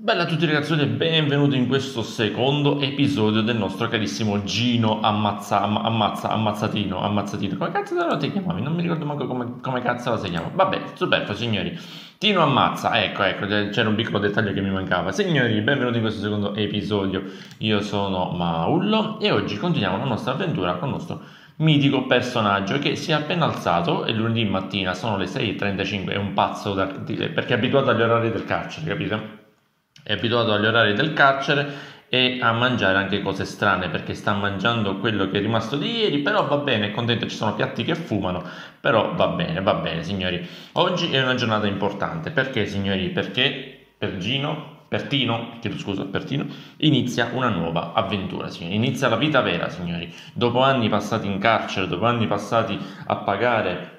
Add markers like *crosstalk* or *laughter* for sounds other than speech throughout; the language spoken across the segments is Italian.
Bella a tutti ragazzi e benvenuti in questo secondo episodio del nostro carissimo Gino ammazza, ammazza, ammazzatino, ammazzatino. Come cazzo te lo ti chiamavi? Non mi ricordo manco come, come cazzo la si chiama. Vabbè, superfluo signori. Tino ammazza, ecco, ecco, c'era un piccolo dettaglio che mi mancava. Signori, benvenuti in questo secondo episodio. Io sono Maullo e oggi continuiamo la nostra avventura con il nostro mitico personaggio che si è appena alzato e lunedì mattina sono le 6.35, è un pazzo da, perché è abituato agli orari del carcere, capite? È abituato agli orari del carcere e a mangiare anche cose strane perché sta mangiando quello che è rimasto di ieri, però va bene, è contento, ci sono piatti che fumano, però va bene, va bene signori. Oggi è una giornata importante, perché signori? Perché per Gino per Tino, chiedo scusa, per Tino, inizia una nuova avventura, signori. Inizia la vita vera, signori. Dopo anni passati in carcere, dopo anni passati a pagare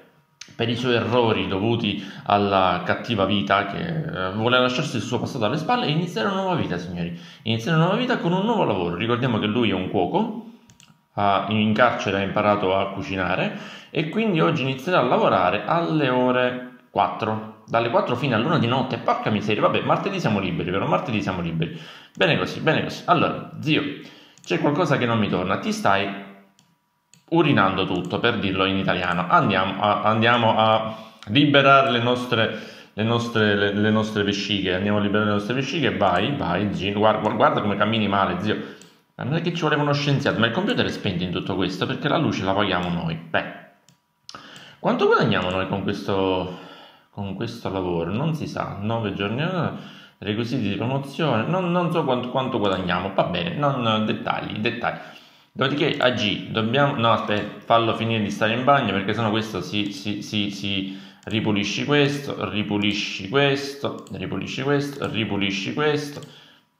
per i suoi errori dovuti alla cattiva vita che eh, vuole lasciarsi il suo passato alle spalle e iniziare una nuova vita, signori. Iniziare una nuova vita con un nuovo lavoro. Ricordiamo che lui è un cuoco, in carcere ha imparato a cucinare e quindi oggi inizierà a lavorare alle ore 4. Dalle 4 fino all'una di notte, porca miseria, vabbè, martedì siamo liberi, vero? Martedì siamo liberi. Bene così, bene così. Allora, zio, c'è qualcosa che non mi torna, ti stai urinando tutto, per dirlo in italiano. Andiamo a, andiamo a liberare le nostre, le, nostre, le, le nostre, vesciche, andiamo a liberare le nostre vesciche, vai, vai, Gino, guarda, guarda come cammini male, zio. Non è che ci voleva uno scienziato, ma il computer è spento in tutto questo perché la luce la paghiamo noi. Beh, quanto guadagniamo noi con questo, con questo lavoro? Non si sa, 9 giorni, requisiti di promozione, non, non so quanto, quanto, guadagniamo, va bene, non dettagli, dettagli. Dopodiché AG, dobbiamo... No, aspetta, fallo finire di stare in bagno perché sennò questo si, si, si, si ripulisci questo, ripulisci questo, ripulisci questo, ripulisci questo,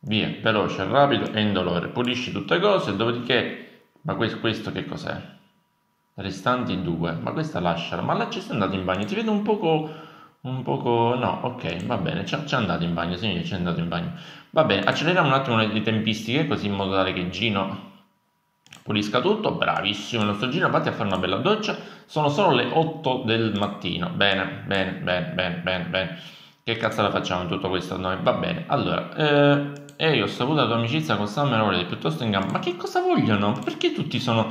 via, veloce, rapido e indolore. Pulisci tutte le cose, dopodiché... Ma questo, questo che cos'è? Restanti due, ma questa lasciala. Ma là ci sei andato in bagno, ti vedo un poco... Un poco... No, ok, va bene, c'è, c'è andato in bagno, signore, c'è andato in bagno. Va bene, acceleriamo un attimo le tempistiche così in modo tale che Gino pulisca tutto, bravissimo il nostro giro, vatti a fare una bella doccia, sono solo le 8 del mattino, bene, bene, bene, bene, bene, bene. Che cazzo la facciamo in tutto questo? Noi? Va bene, allora, eh, e ho saputo la tua amicizia con Summer Holiday piuttosto in gamba, ma che cosa vogliono? Perché tutti sono...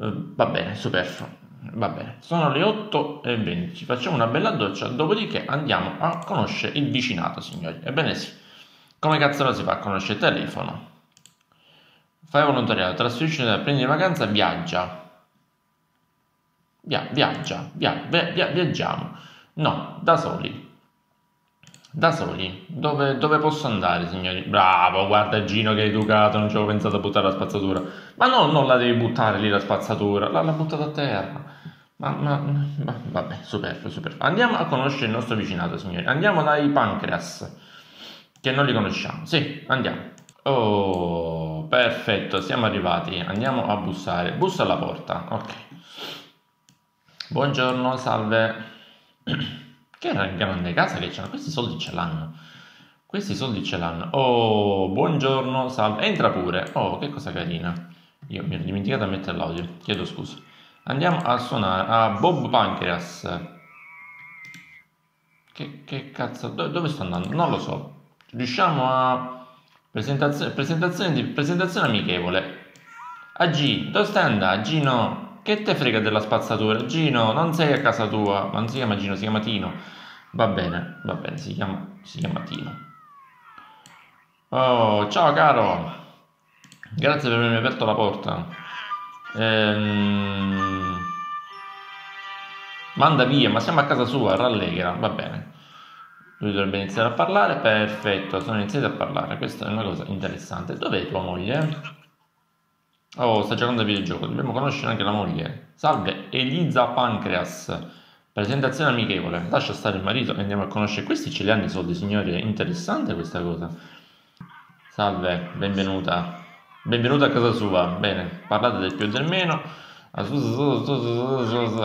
Eh, va bene, superfluo, va bene, sono le 8 e 20, ci facciamo una bella doccia, dopodiché andiamo a conoscere il vicinato, signori, ebbene sì, come cazzo si fa a conoscere il telefono? Fai volontariato, trasferisci, prendi vacanza, viaggia. Via, viaggia, via, via, viaggiamo. No, da soli. Da soli. Dove, dove, posso andare, signori? Bravo, guarda Gino che è educato, non ci avevo pensato a buttare la spazzatura. Ma no, non la devi buttare lì la spazzatura, l'ha, l'ha buttata a terra. Ma, ma, ma, vabbè, superfluo, superfluo. Andiamo a conoscere il nostro vicinato, signori. Andiamo dai pancreas, che non li conosciamo. Sì, andiamo. Oh, perfetto, siamo arrivati. Andiamo a bussare. Bussa alla porta. Ok. Buongiorno, salve. *clears throat* Che grande casa che c'hanno. Questi soldi ce l'hanno. Questi soldi ce l'hanno. Oh, buongiorno, salve. Entra pure. Oh, che cosa carina. Io mi ero dimenticato di mettere l'audio. Chiedo scusa. Andiamo a suonare a Bob Pancreas. Che, che cazzo? Dove, dove sto andando? Non lo so. Riusciamo a Presentazione, presentazione, di, presentazione amichevole. A G, dove stai andando? Gino, che te frega della spazzatura? Gino, non sei a casa tua. Non si chiama Gino, si chiama Tino. Va bene, va bene, si chiama, si chiama Tino. Oh, ciao caro. Grazie per avermi aperto la porta. Ehm... Manda via, ma siamo a casa sua, rallegra, va bene. Lui dovrebbe iniziare a parlare, perfetto, sono iniziati a parlare, questa è una cosa interessante. Dov'è tua moglie? Oh, sta giocando a videogioco, dobbiamo conoscere anche la moglie. Salve, Elisa Pancreas. Presentazione amichevole. Lascia stare il marito e andiamo a conoscere. Questi ce li hanno i soldi, signori. È interessante questa cosa. Salve, benvenuta. Benvenuta a casa sua. Bene, parlate del più e del meno.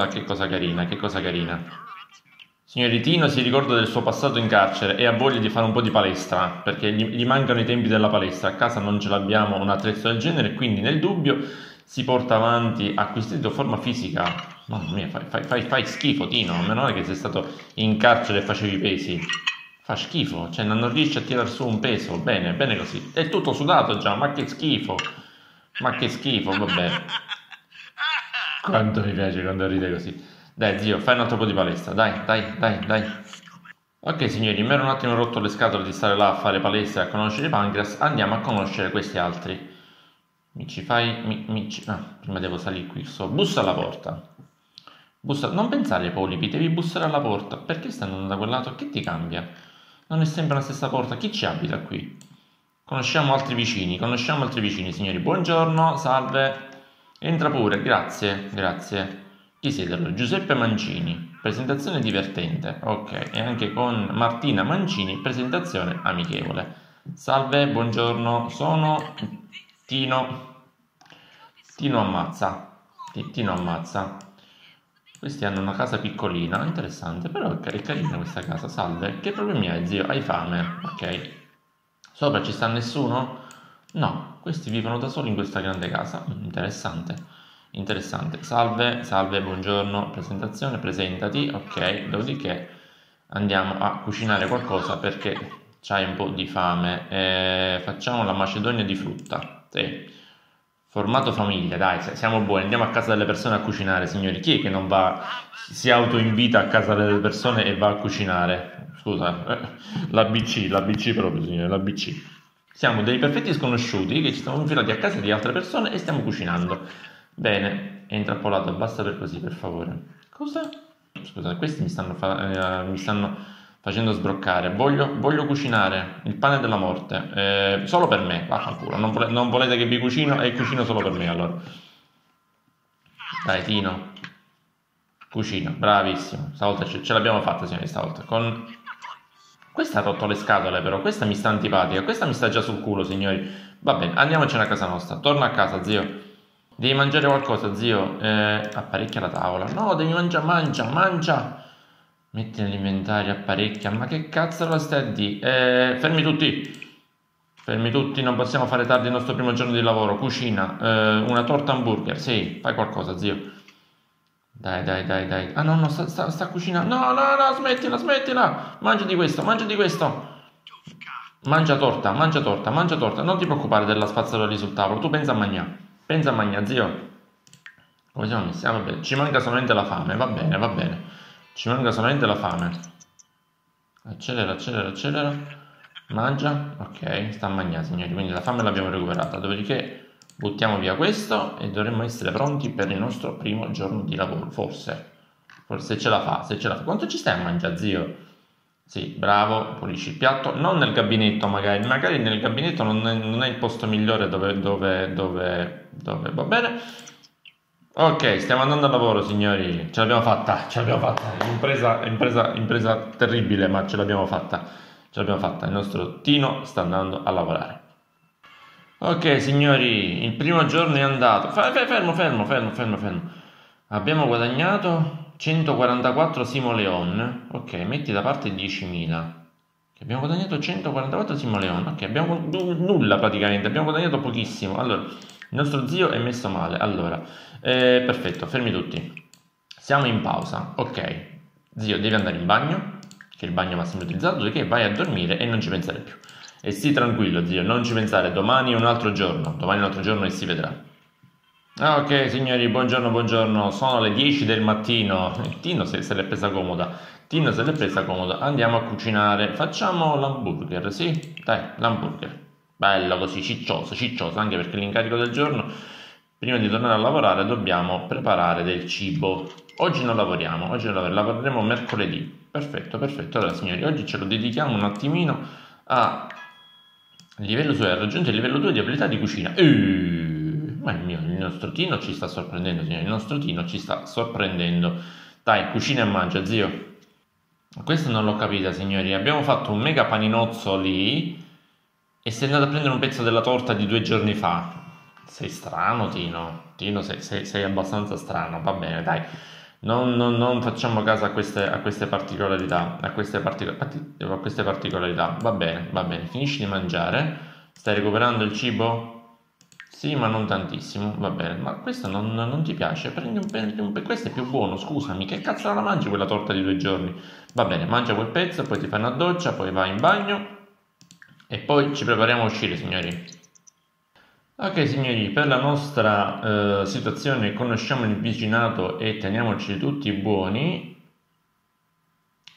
Che cosa carina, che cosa carina. Signoritino si ricorda del suo passato in carcere e ha voglia di fare un po' di palestra perché gli, gli mancano i tempi della palestra. A casa non ce l'abbiamo un attrezzo del genere, quindi nel dubbio si porta avanti acquisito forma fisica. Mamma mia, fai, fai, fai, fai schifo, Tino. Meno male che sei stato in carcere e facevi pesi. Fa schifo, cioè non riesce a tirare su un peso. Bene, bene così. È tutto sudato già, ma che schifo. Ma che schifo, vabbè. *laughs* Quanto mi piace quando ride così. Dai, zio, fai un altro po' di palestra. Dai, dai, dai, dai. Ok, signori, mi ero un attimo rotto le scatole di stare là a fare palestra e a conoscere i pancreas. Andiamo a conoscere questi altri. Mi ci fai... Mi, mi ci... Ah, prima devo salire qui. So, bussa alla porta. Bussa... Non pensare ai polipi, devi bussare alla porta. Perché stanno da quel lato? Che ti cambia? Non è sempre la stessa porta. Chi ci abita qui? Conosciamo altri vicini, conosciamo altri vicini, signori. Buongiorno, salve. Entra pure, grazie, grazie. Chi allora? Giuseppe Mancini, presentazione divertente. Ok, e anche con Martina Mancini, presentazione amichevole. Salve, buongiorno, sono Tino. Tino Ammazza. Tino Ammazza. Questi hanno una casa piccolina, interessante, però è carina questa casa, salve. Che problemi hai, zio? Hai fame? Ok. Sopra ci sta nessuno? No, questi vivono da soli in questa grande casa. Mm, interessante, interessante. Salve, salve, buongiorno, presentazione, presentati. Ok, dopodiché andiamo a cucinare qualcosa perché c'hai un po' di fame. Eh, facciamo la macedonia di frutta. Sì. Formato famiglia, dai, siamo buoni, andiamo a casa delle persone a cucinare, signori. Chi è che non va, si autoinvita a casa delle persone e va a cucinare? Scusa, eh, l'ABC, l'ABC proprio, signori, l'ABC. Siamo dei perfetti sconosciuti che ci siamo infilati a casa di altre persone e stiamo cucinando. Bene, è intrappolato, basta per così, per favore. Cosa? Scusa, questi mi stanno, fa- eh, mi stanno facendo sbroccare. Voglio, voglio, cucinare il pane della morte, eh, solo per me, vaffanculo. Non, vole, non volete che vi cucino e cucino solo per me allora. Dai Tino, cucina, bravissimo. Stavolta ce, ce l'abbiamo fatta, signori, stavolta. Con... Questa ha rotto le scatole però, questa mi sta antipatica, questa mi sta già sul culo, signori. Va bene, andiamocene a casa nostra. Torna a casa, zio. Devi mangiare qualcosa, zio. Eh, apparecchia la tavola. No, devi mangiare, mangia, mangia. Metti nell'inventario, apparecchia, ma che cazzo lo stai a? Eh, fermi tutti! Fermi tutti, non possiamo fare tardi il nostro primo giorno di lavoro. Cucina, eh, una torta hamburger, sì, fai qualcosa, zio. Dai, dai, dai, dai. Ah no, no, sta, sta, sta cucinando. No, no, no, smettila, smettila. Mangia di questo, mangia di questo. Mangia torta, mangia torta, mangia torta. Non ti preoccupare della spazzatura lì sul tavolo. Tu pensa a mangiare. Pensa a mangiare, zio. Come siamo messi? Ah, vabbè, ci manca solamente la fame. Va bene, va bene. Ci manca solamente la fame. Accelera, accelera, accelera. Mangia. Ok, sta a mangiare, signori. Quindi la fame l'abbiamo recuperata. Dopodiché buttiamo via questo e dovremmo essere pronti per il nostro primo giorno di lavoro. Forse. Forse ce la fa, se ce la fa. Quanto ci stai a mangiare, zio? Sì, bravo, pulisci il piatto. Non nel gabinetto, magari. Magari nel gabinetto non è, non è il posto migliore dove, dove, dove, dove va bene Ok, stiamo andando al lavoro, signori. Ce l'abbiamo fatta, ce l'abbiamo fatta. Impresa, impresa, impresa terribile, ma ce l'abbiamo fatta. Ce l'abbiamo fatta. Il nostro Tino sta andando a lavorare. Ok, signori, il primo giorno è andato. Fermo, fermo, fermo, fermo, fermo. Abbiamo guadagnato 144 Simoleon. Ok, metti da parte 10.000. Abbiamo guadagnato 144 Simoleon. Ok, abbiamo nulla praticamente, abbiamo guadagnato pochissimo. Allora, il nostro zio è messo male. Allora, eh, perfetto, fermi tutti. Siamo in pausa. Ok, zio, devi andare in bagno, che il bagno sempre utilizzato, dopodiché vai a dormire e non ci pensare più. E sii tranquillo, zio, non ci pensare, domani è un altro giorno, domani è un altro giorno e si vedrà. Ah, ok, signori, buongiorno, buongiorno. Sono le 10 del mattino. Tino se, se l'è presa comoda. Tino se l'è presa comoda. Andiamo a cucinare. Facciamo l'hamburger, sì? Dai, l'hamburger bello così, ciccioso, ciccioso, anche perché l'incarico del giorno, prima di tornare a lavorare, dobbiamo preparare del cibo. Oggi non lavoriamo, oggi non lavoriamo, lavoreremo mercoledì. Perfetto, perfetto. Allora, signori, oggi ce lo dedichiamo un attimino a livello 2, ha raggiunto il livello 2 di abilità di cucina. Eeeh, ma il, mio, il nostro Tino ci sta sorprendendo, signori, il nostro Tino ci sta sorprendendo. Dai, cucina e mangia, zio. Questo non l'ho capita, signori. Abbiamo fatto un mega paninozzo lì e sei andato a prendere un pezzo della torta di due giorni fa. Sei strano, Tino. Tino, sei, sei, sei abbastanza strano. Va bene, dai. Non, non, non facciamo caso a queste, a queste particolarità. A queste, partico- a queste particolarità. Va bene, va bene. Finisci di mangiare. Stai recuperando il cibo? Sì, ma non tantissimo, va bene. Ma questo non, non ti piace? Prendi un, prendi un questo è più buono, scusami. Che cazzo la mangi quella torta di due giorni? Va bene, mangia quel pezzo, poi ti fai una doccia, poi vai in bagno e poi ci prepariamo a uscire, signori. Ok, signori, per la nostra eh, situazione conosciamo il vicinato e teniamoci tutti buoni.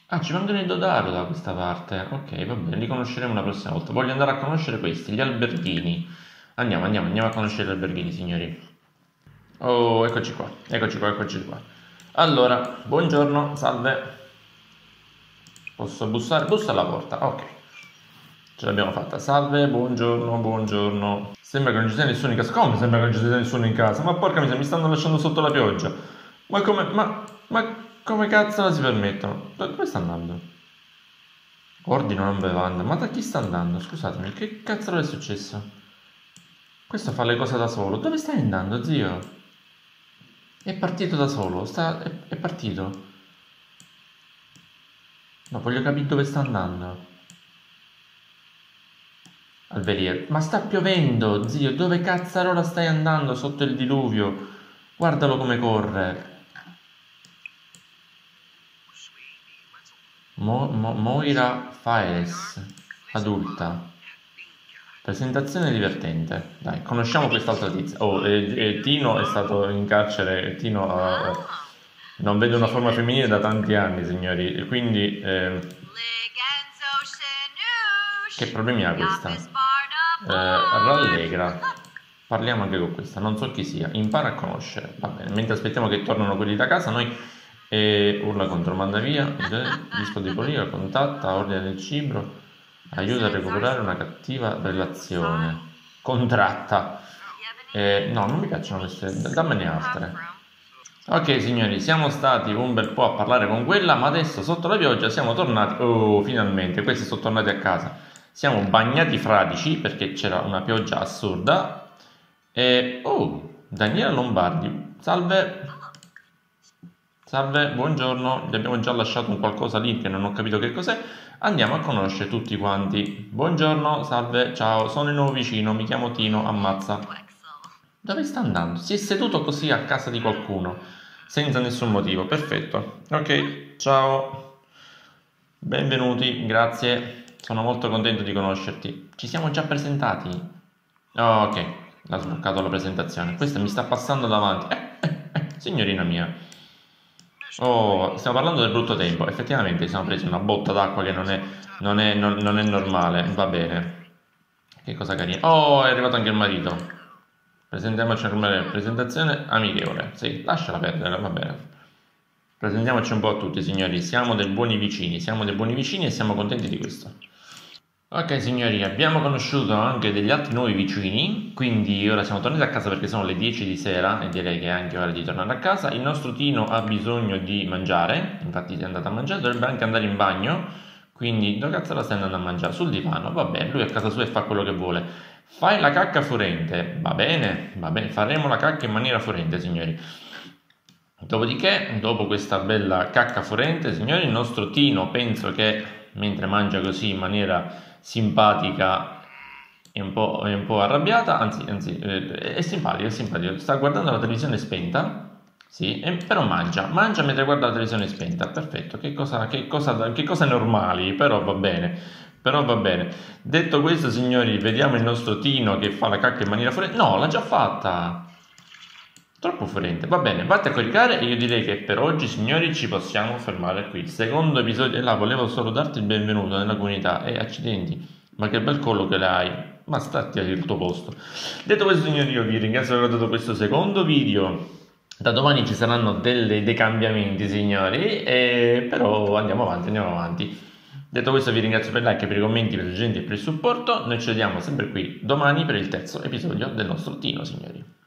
Ah, ci mancano i Dodaro da questa parte. Ok, va bene, li conosceremo la prossima volta. Voglio andare a conoscere questi, gli alberghini. Andiamo, andiamo, andiamo a conoscere gli alberghini, signori. Oh, eccoci qua, eccoci qua, eccoci qua. Allora, buongiorno, salve. Posso bussare? Bussa alla porta, ok. Ce l'abbiamo fatta. Salve, buongiorno, buongiorno. Sembra che non ci sia nessuno in casa. Come sembra che non ci sia nessuno in casa? Ma porca miseria, mi stanno lasciando sotto la pioggia. Ma come, ma, ma come cazzo la si permettono? Dove sta andando? Ordino non bevanda. Ma da chi sta andando? Scusatemi, che cazzo è successo? Questo fa le cose da solo. Dove stai andando, zio? È partito da solo. Sta... È, è partito. No, voglio capire dove sta andando. Al veliero. Ma sta piovendo, zio. Dove cazzarola stai andando sotto il diluvio? Guardalo come corre. Mo, Mo, Moira Faes, adulta. Presentazione divertente. Dai, conosciamo quest'altra tizia. Oh, eh, eh, Tino è stato in carcere. Tino eh, non vede una forma femminile da tanti anni, signori. Quindi, eh, che problemi ha questa? Eh, rallegra. Parliamo anche con questa. Non so chi sia. Impara a conoscere. Va bene. Mentre aspettiamo che tornano quelli da casa, noi eh, urla contro manda via. Disco di poliga, contatta, ordine del cibo aiuta a recuperare una cattiva relazione contratta. Eh, no, non mi piacciono queste, dammene altre. Ok signori, siamo stati un bel po' a parlare con quella, ma adesso sotto la pioggia siamo tornati, oh finalmente, questi sono tornati a casa. Siamo bagnati fradici perché c'era una pioggia assurda. E, oh, Daniela Lombardi, salve. Salve, buongiorno, gli abbiamo già lasciato un qualcosa lì che non ho capito che cos'è. Andiamo a conoscere tutti quanti. Buongiorno, salve, ciao, sono il nuovo vicino, mi chiamo Tino, ammazza. Dove sta andando? Si è seduto così a casa di qualcuno, senza nessun motivo. Perfetto. Ok, ciao. Benvenuti, grazie. Sono molto contento di conoscerti. Ci siamo già presentati? Oh, ok, ha sbloccato la presentazione. Questa mi sta passando davanti. Eh, eh, eh, signorina mia. Oh, stiamo parlando del brutto tempo. Effettivamente siamo presi una botta d'acqua che non è, non è, non, non è normale. Va bene. Che cosa carina. Oh, è arrivato anche il marito. Presentiamoci come presentazione amichevole. Sì, lasciala perdere, va bene. Presentiamoci un po' a tutti, signori. Siamo dei buoni vicini. Siamo dei buoni vicini e siamo contenti di questo. Ok signori, abbiamo conosciuto anche degli altri nuovi vicini, quindi ora siamo tornati a casa perché sono le 10 di sera e direi che è anche ora di tornare a casa. Il nostro Tino ha bisogno di mangiare, infatti è andato a mangiare, dovrebbe anche andare in bagno, quindi dove cazzo la stai andando a mangiare? Sul divano, va bene, lui è a casa sua e fa quello che vuole. Fai la cacca furente, va bene, va bene, faremo la cacca in maniera furente signori. Dopodiché, dopo questa bella cacca furente, signori, il nostro Tino penso che mentre mangia così in maniera simpatica e un po', un po arrabbiata, anzi, anzi è simpatico, è simpatico. Sta guardando la televisione spenta, sì, e, però mangia, mangia mentre guarda la televisione spenta, perfetto, che cosa, che cosa, che cosa normali, però va bene, però va bene. Detto questo, signori, vediamo il nostro Tino che fa la cacca in maniera furente. No, l'ha già fatta. Troppo furente. Va bene, vatti a caricare e io direi che per oggi, signori, ci possiamo fermare qui. Secondo episodio, e là, volevo solo darti il benvenuto nella comunità. E accidenti, ma che bel collo che l'hai. Ma stati al tuo posto. Detto questo, signori, io vi ringrazio per aver guardato questo secondo video. Da domani ci saranno delle, dei cambiamenti, signori, e però andiamo avanti, andiamo avanti. Detto questo vi ringrazio per il like, per i commenti, per gente e per il supporto. Noi ci vediamo sempre qui domani per il terzo episodio del nostro Tino, signori.